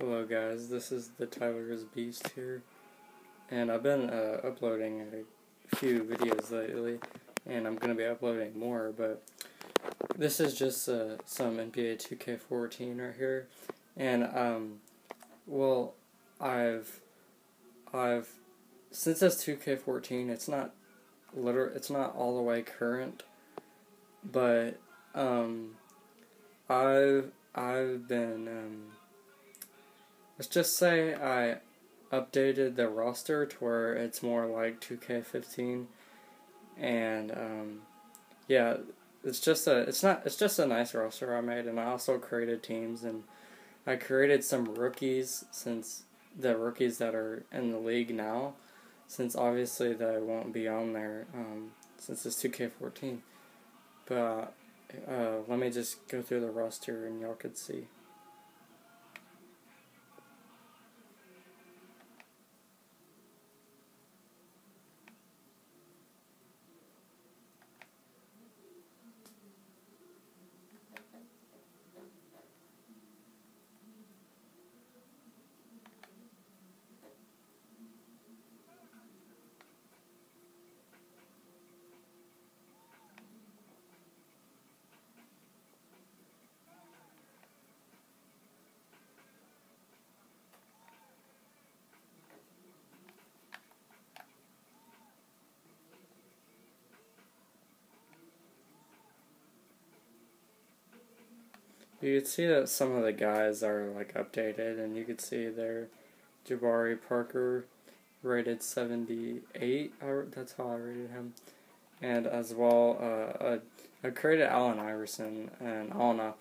Hello guys, this is the Tyler's Beast here, and I've been uh, uploading a few videos lately, and I'm going to be uploading more, but this is just uh, some NBA 2K14 right here, and um, well, I've, I've, since it's 2K14, it's not literal, it's not all the way current, but um, I've, I've been, um, Let's just say I updated the roster to where it's more like 2K15, and um, yeah, it's just a it's not it's just a nice roster I made, and I also created teams and I created some rookies since the rookies that are in the league now, since obviously they won't be on there um, since it's 2K14. But uh, let me just go through the roster and y'all could see. You could see that some of the guys are like updated, and you could see there, Jabari Parker rated 78. that's how I rated him. And as well, uh, uh, I created Allen Iverson, and I don't know.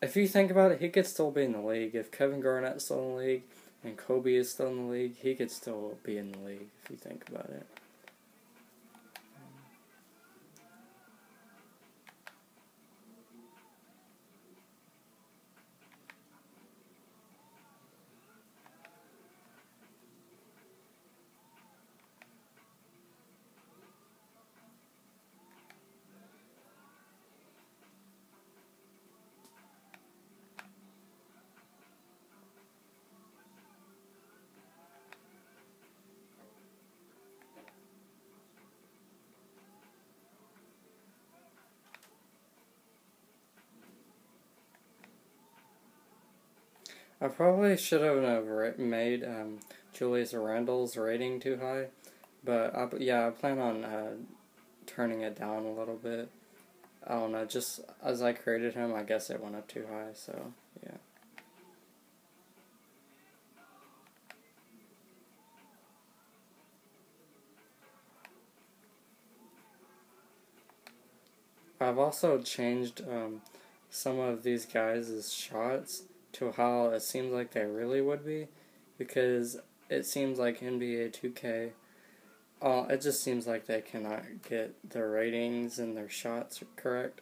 If you think about it, he could still be in the league. If Kevin Garnett's still in the league and Kobe is still in the league, he could still be in the league if you think about it. I probably should have never made um, Julius Randle's rating too high, but I, yeah, I plan on uh, turning it down a little bit. I don't know, just as I created him, I guess it went up too high, so yeah. I've also changed um, some of these guys' shots to how it seems like they really would be because it seems like NBA 2K uh, it just seems like they cannot get their ratings and their shots correct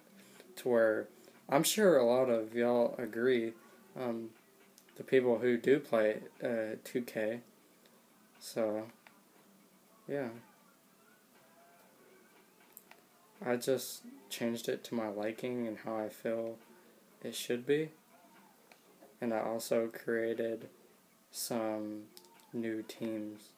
to where I'm sure a lot of y'all agree um, the people who do play uh, 2K so yeah. I just changed it to my liking and how I feel it should be and I also created some new teams.